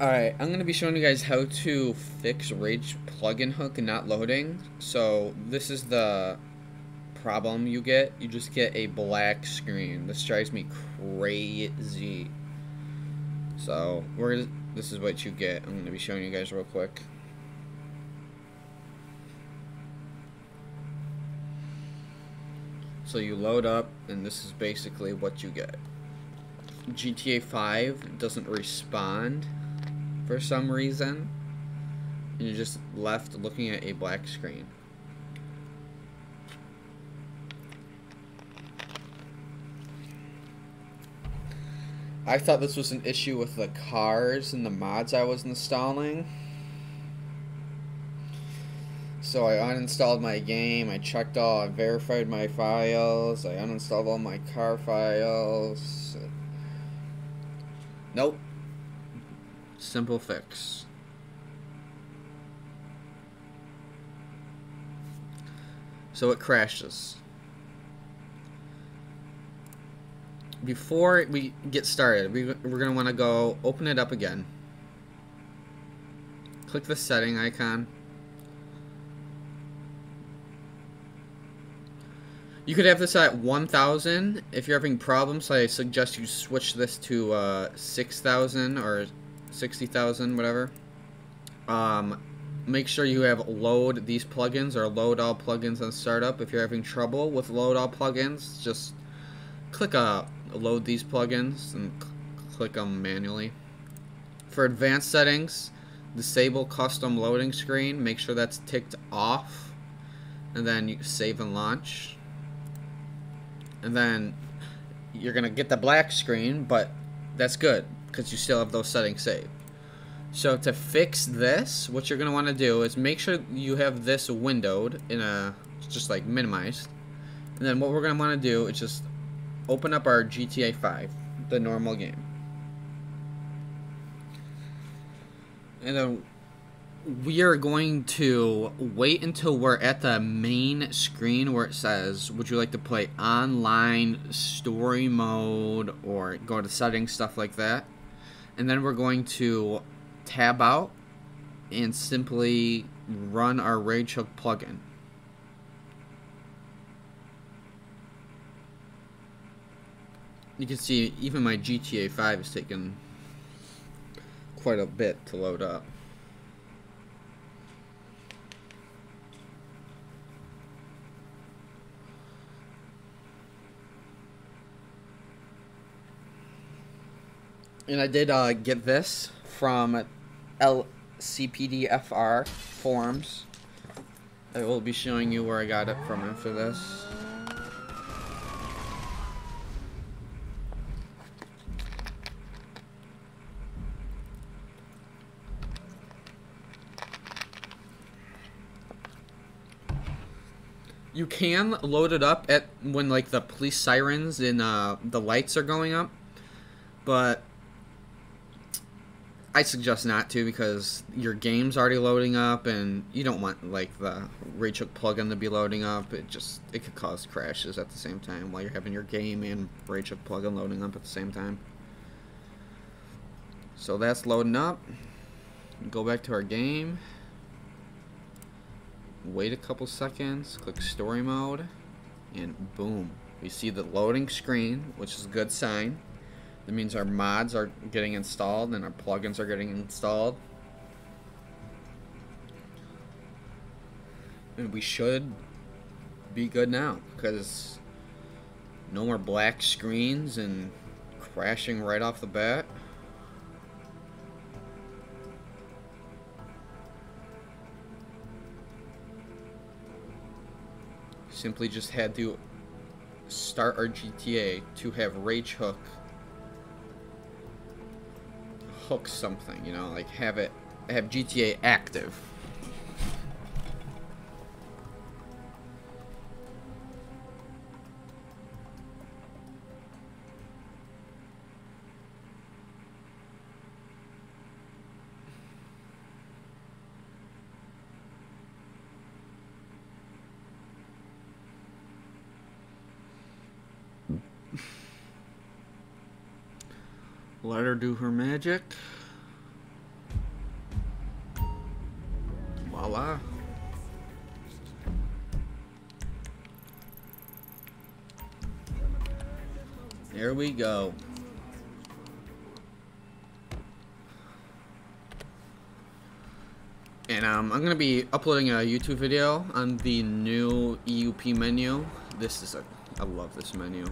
Alright, I'm going to be showing you guys how to fix Rage plugin hook not loading. So, this is the problem you get. You just get a black screen. This drives me crazy. So, we're this is what you get. I'm going to be showing you guys real quick. So you load up, and this is basically what you get. GTA 5 doesn't respond for some reason. And you're just left looking at a black screen. I thought this was an issue with the cars and the mods I was installing. So I uninstalled my game, I checked all, I verified my files, I uninstalled all my car files. Nope, Simple fix. So it crashes. Before we get started, we, we're going to want to go open it up again. Click the setting icon. You could have this at 1000. If you're having problems, I suggest you switch this to uh, 6000 or 60,000, whatever. Um, make sure you have load these plugins or load all plugins on startup. If you're having trouble with load all plugins, just click uh, load these plugins and click them manually. For advanced settings, disable custom loading screen. Make sure that's ticked off. And then you save and launch. And then you're going to get the black screen, but that's good because you still have those settings saved. So to fix this, what you're going to want to do is make sure you have this windowed in a, just like minimized. And then what we're going to want to do is just open up our GTA 5, the normal game. And then we are going to wait until we're at the main screen where it says, would you like to play online, story mode, or go to settings, stuff like that and then we're going to tab out and simply run our RageHook plugin. You can see even my GTA 5 is taking quite a bit to load up. And I did uh, get this from LCPDFR forums. I will be showing you where I got it from after this. You can load it up at when like the police sirens and uh, the lights are going up, but I suggest not to because your game's already loading up and you don't want like the RageHook plugin to be loading up. It just it could cause crashes at the same time while you're having your game and RageHook plugin loading up at the same time. So that's loading up. Go back to our game. Wait a couple seconds, click story mode, and boom. We see the loading screen, which is a good sign. That means our mods are getting installed and our plugins are getting installed. And we should be good now because no more black screens and crashing right off the bat. Simply just had to start our GTA to have RageHook hook something, you know, like have it have GTA active. Let her do her magic. Voila. There we go. And um, I'm going to be uploading a YouTube video on the new EUP menu. This is a, I love this menu.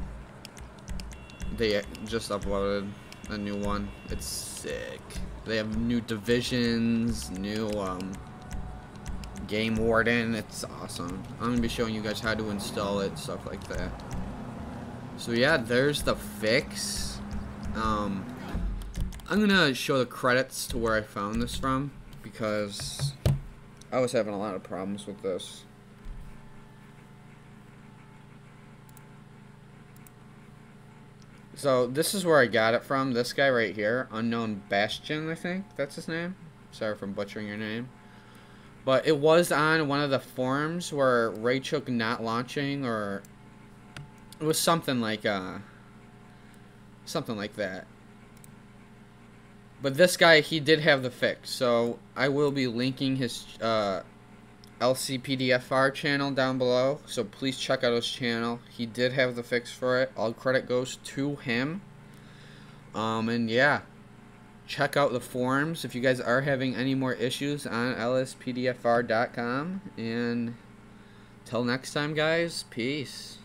They just uploaded a new one. It's sick. They have new divisions, new um, game warden. It's awesome. I'm to be showing you guys how to install it, stuff like that. So yeah, there's the fix. Um, I'm to show the credits to where I found this from because I was having a lot of problems with this. So this is where I got it from. This guy right here, Unknown Bastion, I think that's his name. Sorry for butchering your name. But it was on one of the forums where RageHook not launching or it was something like uh something like that. But this guy, he did have the fix. So I will be linking his uh, LCPDFR channel down below. So please check out his channel. He did have the fix for it. All credit goes to him. Um, and yeah, check out the forums if you guys are having any more issues on lspdfr.com. And till next time, guys, peace.